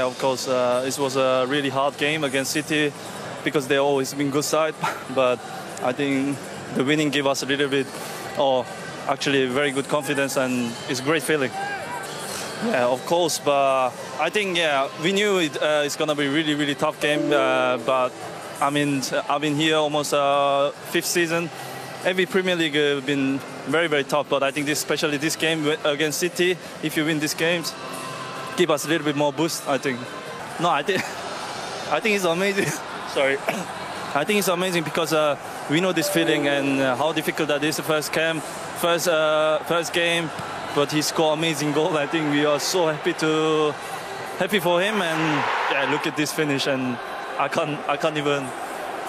yeah, of course, uh, was a really hard game against City because they always been good side. But I think the winning gave us a little bit, or actually very good confidence, and it's a great feeling. Yeah, of course, but I think yeah, we knew it, uh, it's gonna be really really tough game. Uh, but I mean, I've been here almost uh, fifth season. Every Premier League uh, been very very tough, but I think this, especially this game against City, if you win these games, give us a little bit more boost. I think. No, I think I think it's amazing. Sorry. I think it's amazing because uh, we know this feeling and uh, how difficult that is. The first camp, first uh, first game, but he scored amazing goal. I think we are so happy to happy for him and yeah, look at this finish and I can't I can't even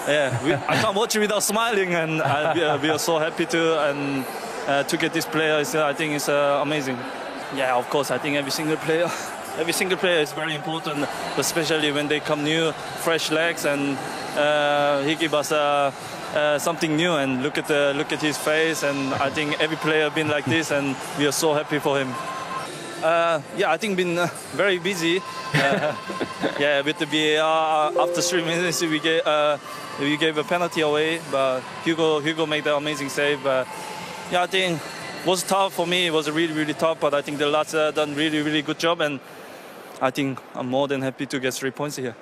yeah we, I can't watch it without smiling and I, we, are, we, are, so happy to and uh, to get this player. I think it's uh, amazing. Yeah, of course. I think every single player. Every single player is very important, especially when they come new, fresh legs, and uh, he give us uh, uh, something new. And look at the, look at his face, and I think every player been like this, and we are so happy for him. Uh, yeah, I think been uh, very busy. Uh, yeah, with the VAR after three minutes we gave we gave a penalty away, but Hugo Hugo made the amazing save. But yeah, I think was tough for me. It was really really tough, but I think the lads done really really good job and. I think I'm more than happy to get three points here.